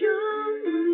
show me.